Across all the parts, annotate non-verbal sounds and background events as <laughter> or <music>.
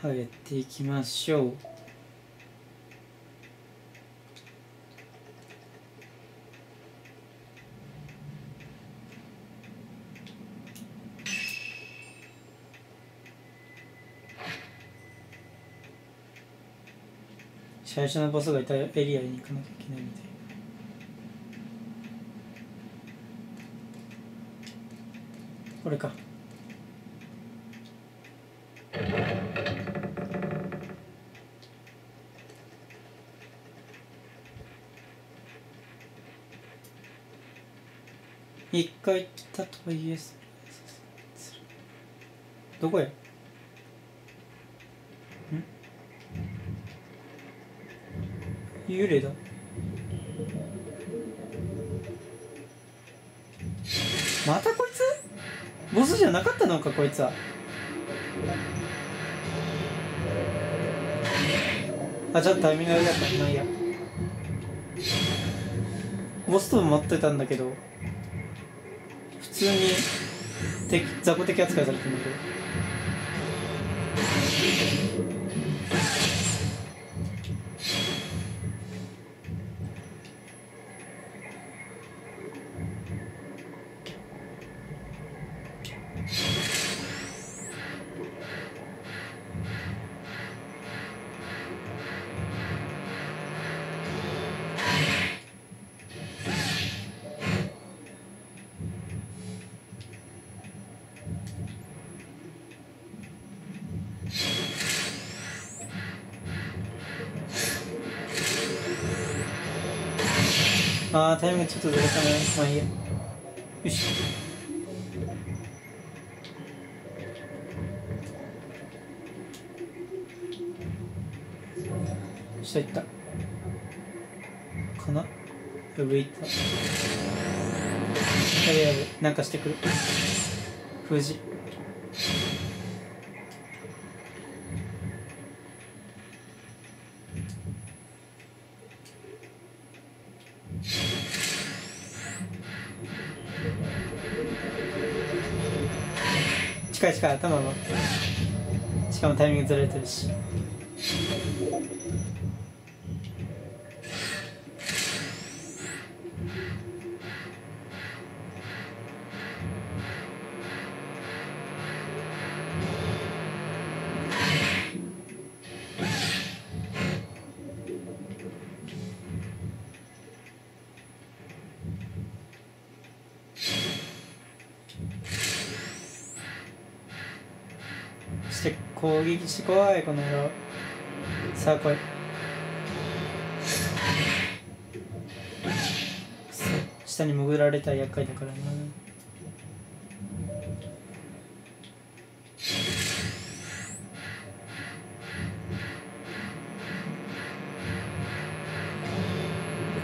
はいやっていきましょう。最初のボスがいたエリアに行かなきゃいけないみたいな。これか一回来たとはいえどこやん？幽霊だ。またこいつ？ボスじゃなかったのかこいつは。あちょっとタイミングが悪かった。まあいや。ボスとも待ってたんだけど。通に敵雑魚敵扱いされてんだけど。あータイミングちょっとずれたね。まあいいや。よし。下行った。かな？上行った。やべやべ。なんかしてくる。封じ。しか頭がしかもタイミングずれてるしして攻撃してこいこの野郎。さあ来い。下に潜られたら厄介だからな。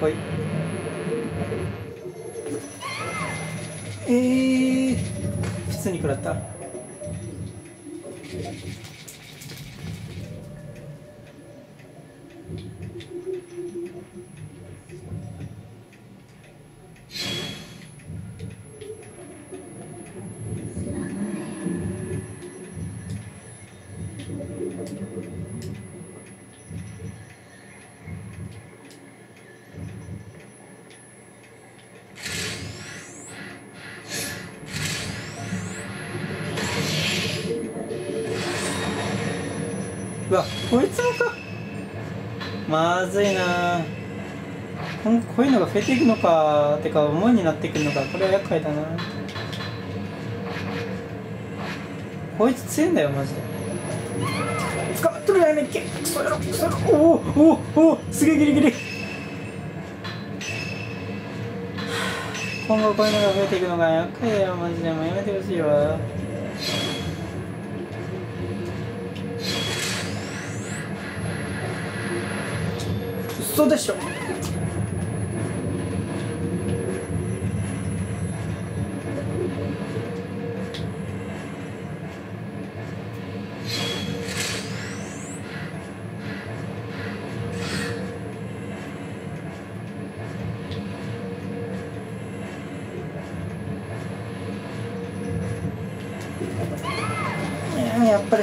来い。えー、普通に食らったうわこいつもかまずいな今後こういうのが増えていくのかてか思いになってくるのかこれは厄介だな。こいつ強いんだよマジで。捕まっとるやね。んけクソ野郎クソ野郎おおおおすげえギリギリ。今後こういうのが増えていくのが厄介だよマジで。もうやめてほしいわ。嘘でしょ。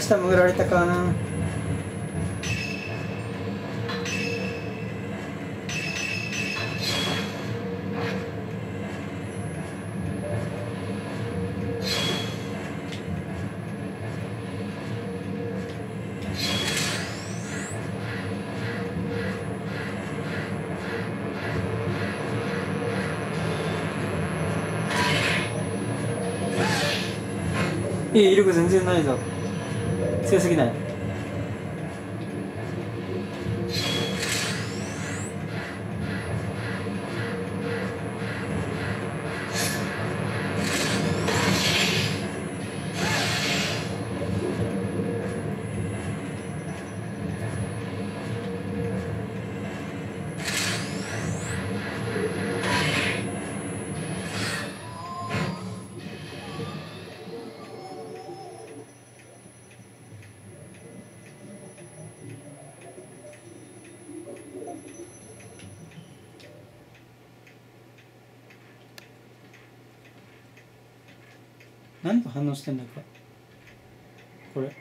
から下潜られたかな。いや威力全然ないぞ。強すぎない。何か反応してんだかこれ。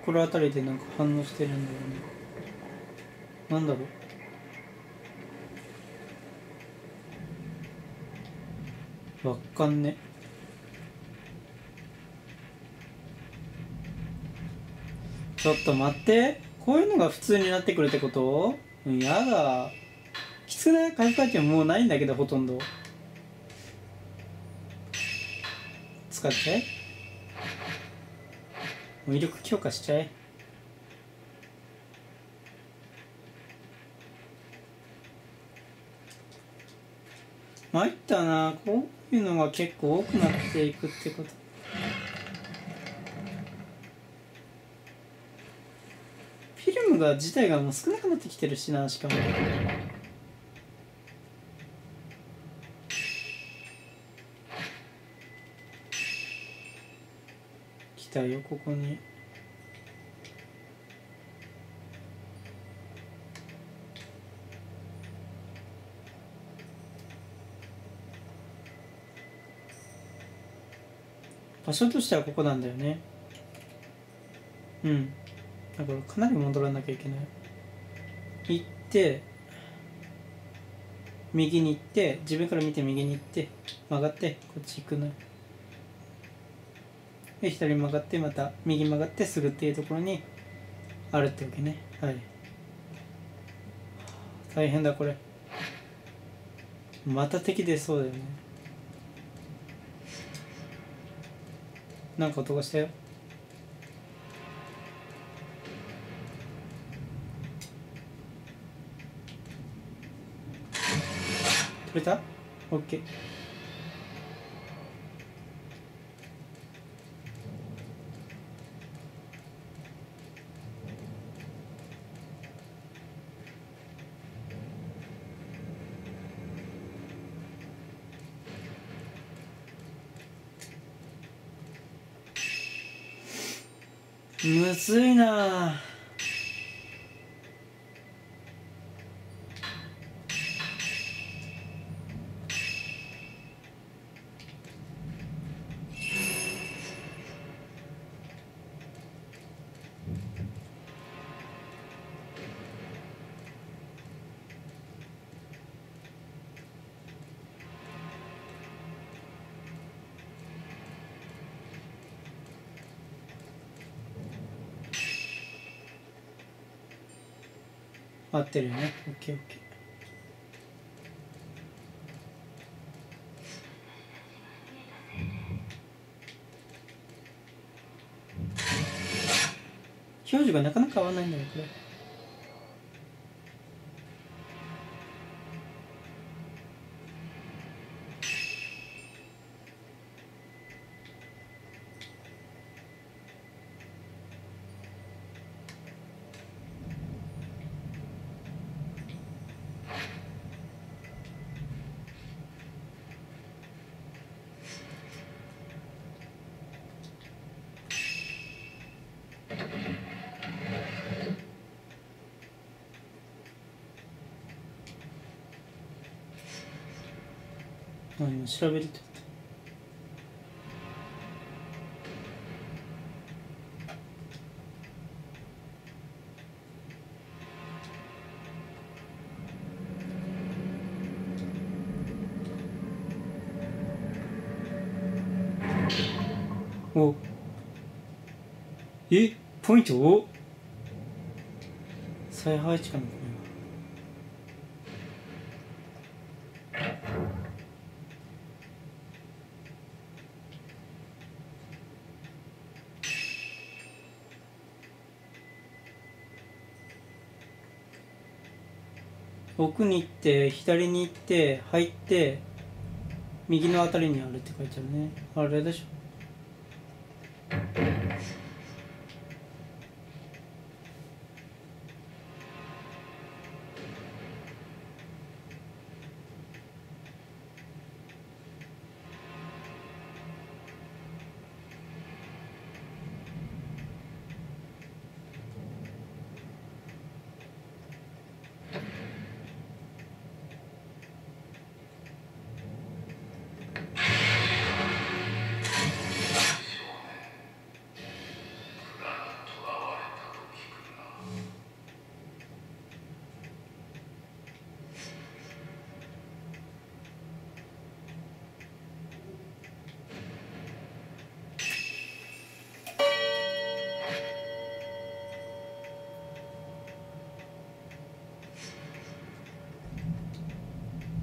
心当たりでなんか反応してるんだよね。なんだろう？わかんね。ちょっと待って。こういうのが普通になってくるってこと？うんやだ。きつくない？回復アイテムもうないんだけどほとんど。使っちゃえ。威力強化しちゃえ。参ったな。こういうのが結構多くなっていくってことフィルムが自体がもう少なくなってきてるしなしかも。来たよここに。場所としてはここなんだよね。うん。だからかなり戻らなきゃいけない。行って右に行って自分から見て右に行って曲がってこっち行くのよ。で左曲がってまた右曲がってすぐっていうところにあるってわけね。はい。大変だこれ。また敵出そうだよね。なんか音がしたよ。取れたオッケーむずいなあ合ってるよね。OKOK 表情がなかなか合わないんだよこれ。調べるって言った。お。え？ポイント？お再配置かなこ奥に行って左に行って入って右の辺りにあるって書いてあるね。あれでしょ。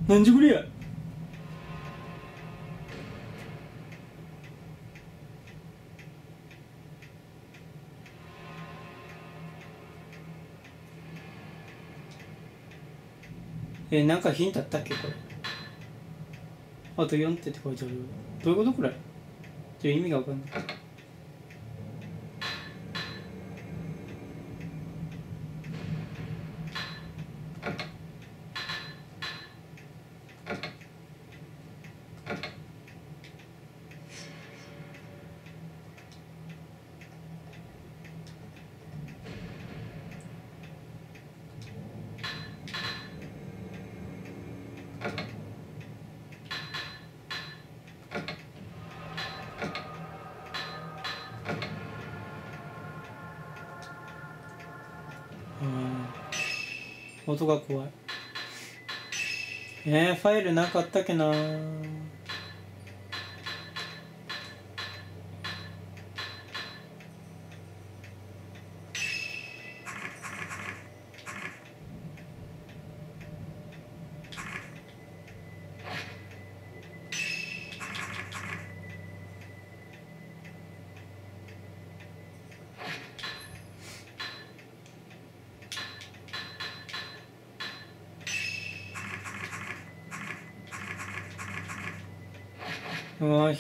なんじゃこりゃえなんかヒントあったっけ？これ。あと4手って書いてあるよ。どういうことこれ？じゃ意味がわかんない。音が怖い。えー、ファイルなかったっけな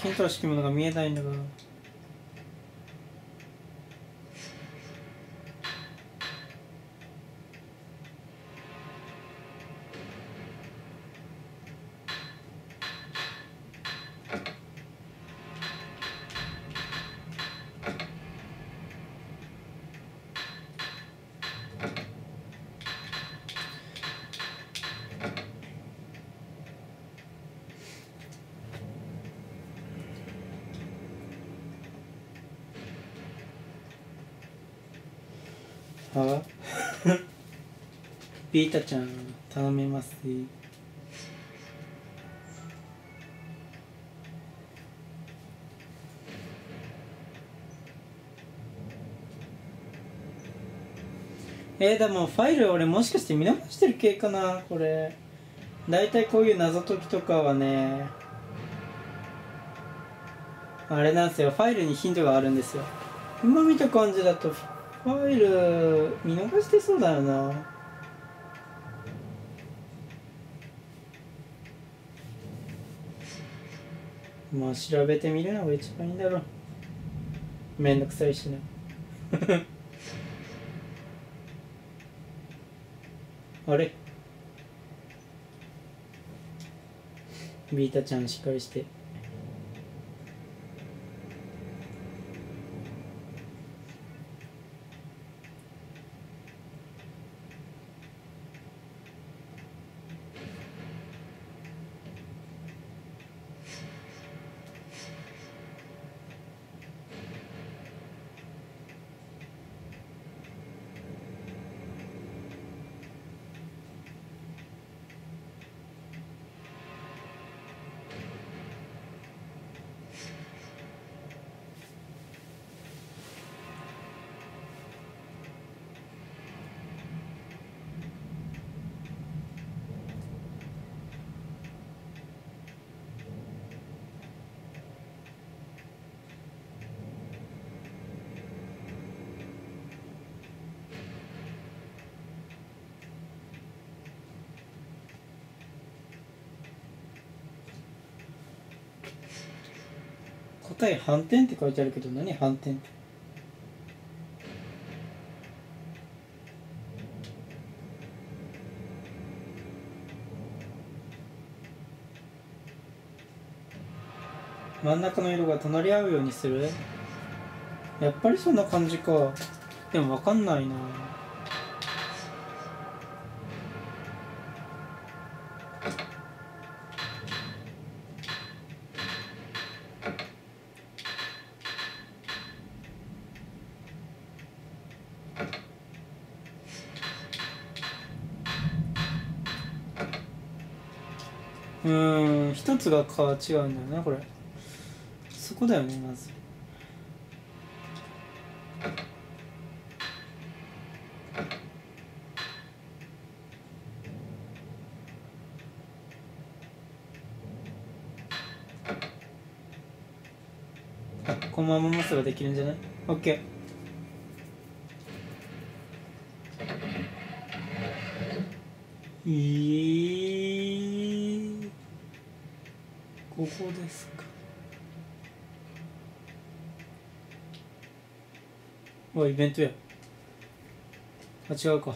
筋トレ式ものが見えないんだから。は <laughs> ビータちゃん頼みます。えー、でもファイル俺もしかして見逃してる系かなこれ。大体こういう謎解きとかはね。あれなんですよ。ファイルにヒントがあるんですよ。今見た感じだとファイル見逃してそうだよな。まあ調べてみるのが一番いいんだろう。めんどくさいしね。<laughs> あれ？ビータちゃんしっかりして。答え反転って書いてあるけど何反転って？真ん中の色が隣り合うようにする？やっぱりそんな感じか。でも分かんないな。つがか違うんだよなこれ。そこだよねまず。このまま持つができるんじゃない ?OK えー、ここですか。おイベントや。あ違うか。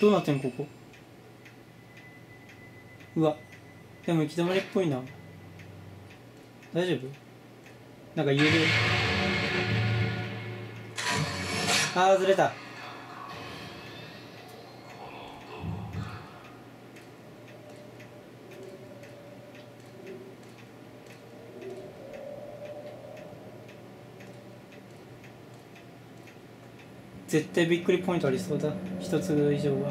どうなってんここ？うわ。でも行き止まりっぽいな。大丈夫？なんか揺れる。あずれた。絶対びっくりポイントありそうだ。一つ以上は。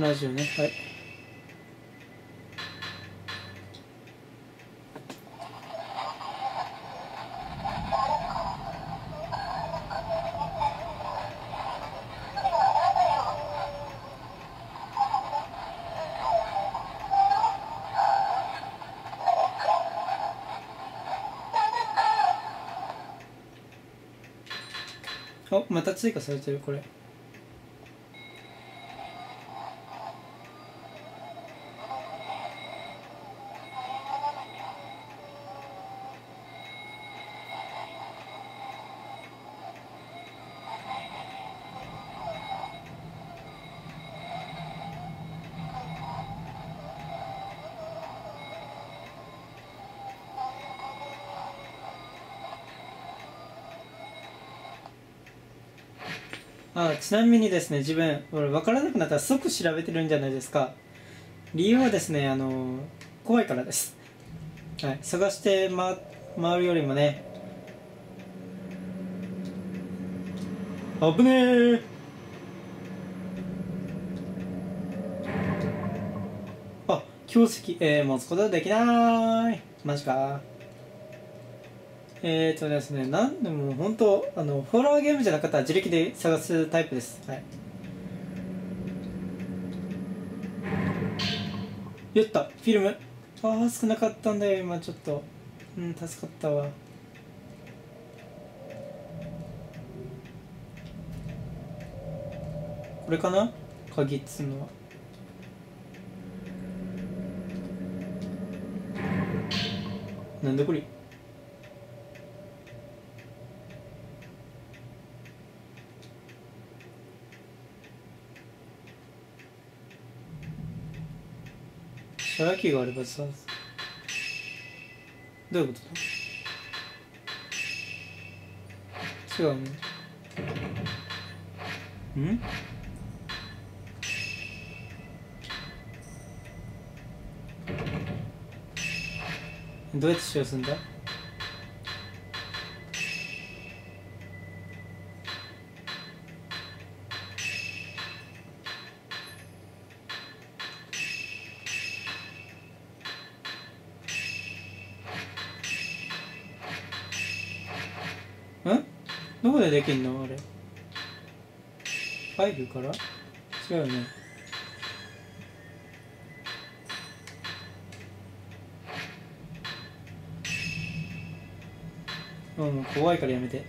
ラジオね。はい。また追加されてるこれ。あちなみにですね自分俺分からなくなったら即調べてるんじゃないですか。理由はですねあの怖いからです、はい、探して回回るよりもね。危ねえ。あ強石えー、持つことできない。マジか。えーとですね、なんでも本当あのホラーゲームじゃなかったら自力で探すタイプです。はい。やった。フィルム。ああ少なかったんだよ。今ちょっと。うん助かったわ。これかな？鍵っつうのは。なんだこれシャラキーがあればさ。どういうこと？だ違うの？ん？どうやって使用するんだんどこでできんの？あれ。ファイルから？違うよねうん怖いからやめて。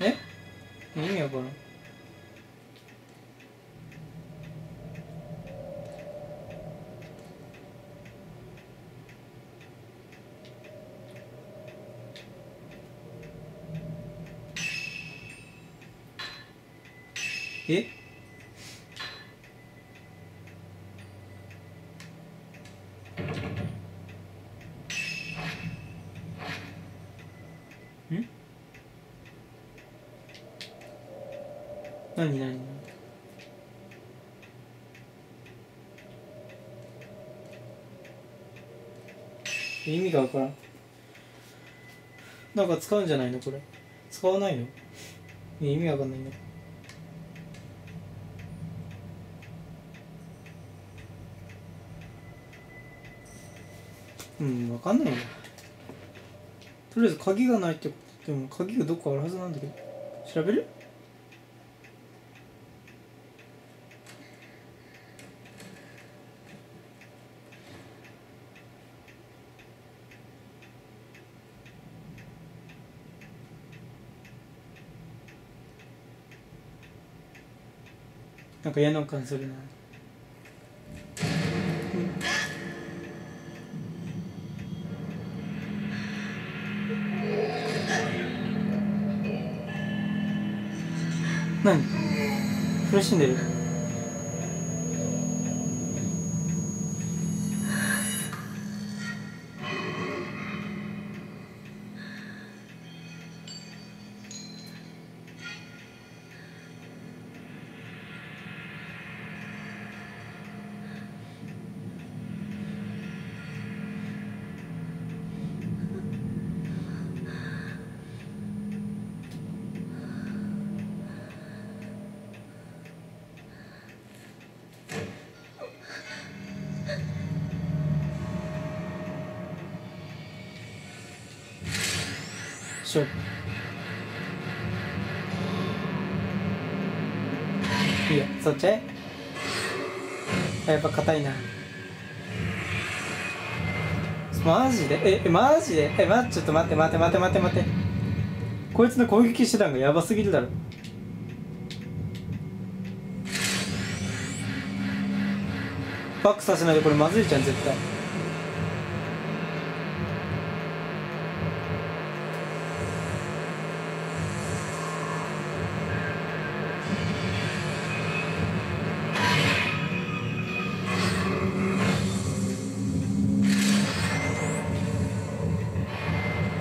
え？意味わからん。何何？意味がわからん。なんか使うんじゃないのこれ？使わないの？意味わかんないんだうんわかんないよ。とりあえず鍵がないってことでも鍵がどっかあるはずなんだけど。調べる？なんか嫌な感じするな。何？苦しんでる？しょ。いいよそっち？あやっぱ硬いな。マジで？ええマジで？えまちょっと待って待って待って待って待って。こいつの攻撃手段がやばすぎるだろ。バックさせないとこれまずいじゃん絶対。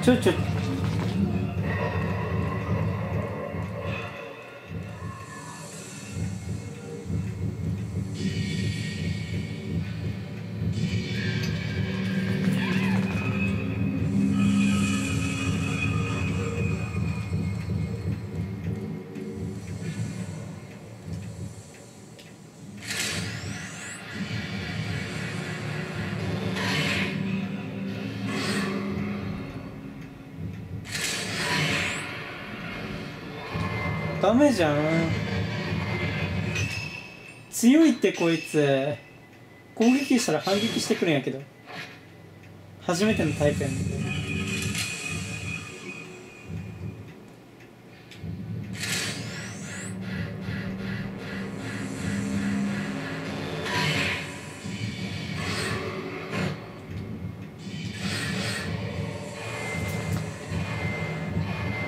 ちょメじゃん。強いってこいつ。攻撃したら反撃してくるんやけど。初めてのタイプやね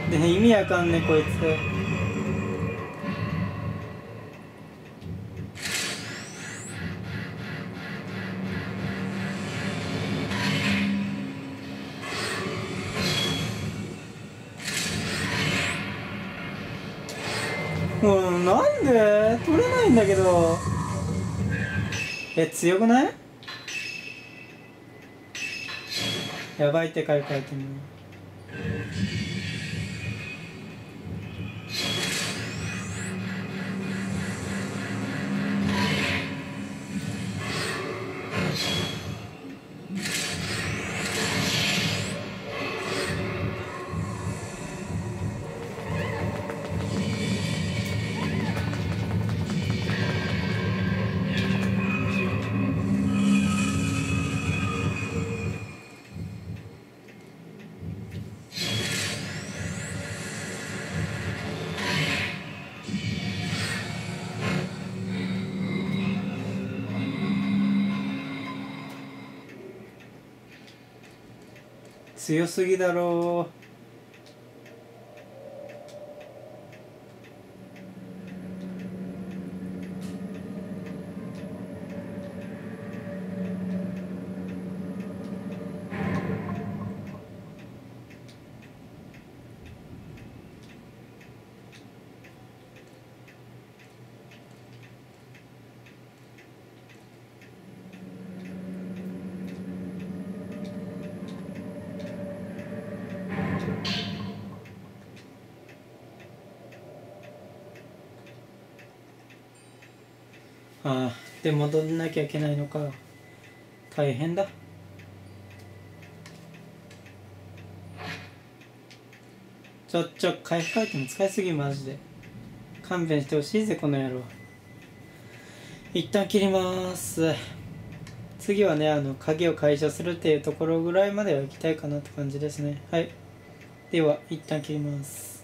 で意味わかんねこいつ。え強くない？やばいって書いてある。強すぎだろああで戻んなきゃいけないのか。大変だ。ちょちょ回復アイテム使いすぎマジで。勘弁してほしいぜこの野郎。一旦切ります。次はねあの鍵を解消するっていうところぐらいまでは行きたいかなって感じですね。はい。では一旦切ります。